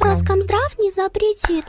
Роскомздрав не запретит.